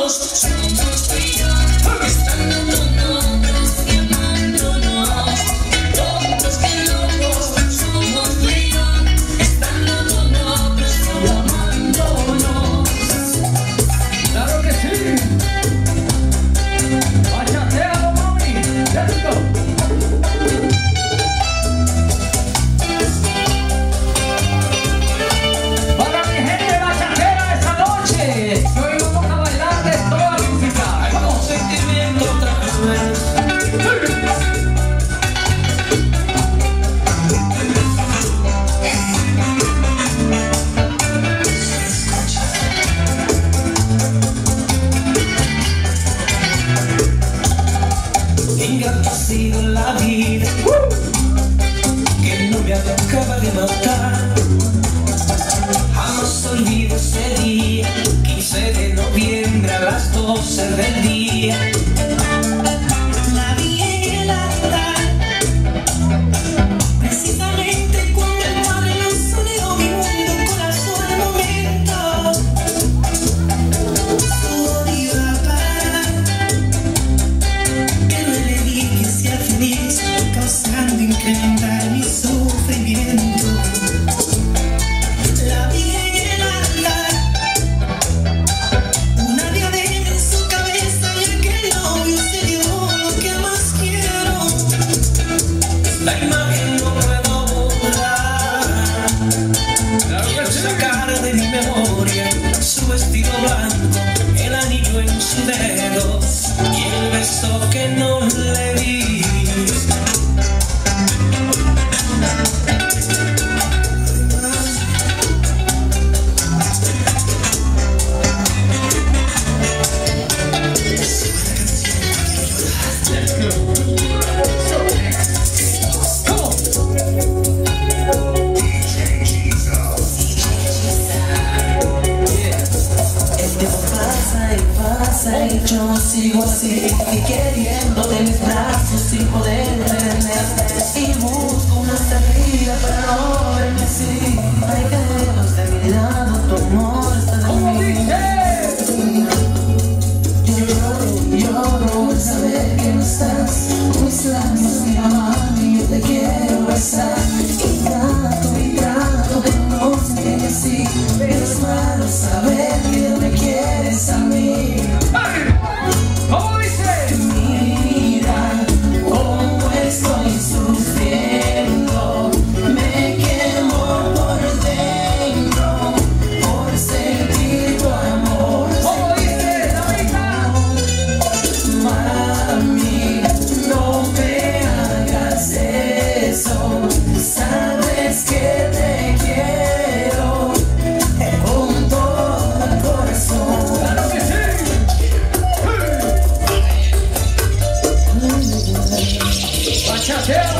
Almost. Sacar de mi memoria su vestido blanco, el anillo en su dedo y el beso que no le pasa y yo sigo así Y queriéndote en mis brazos sin poder detenerme Y busco una salida para no chapéu.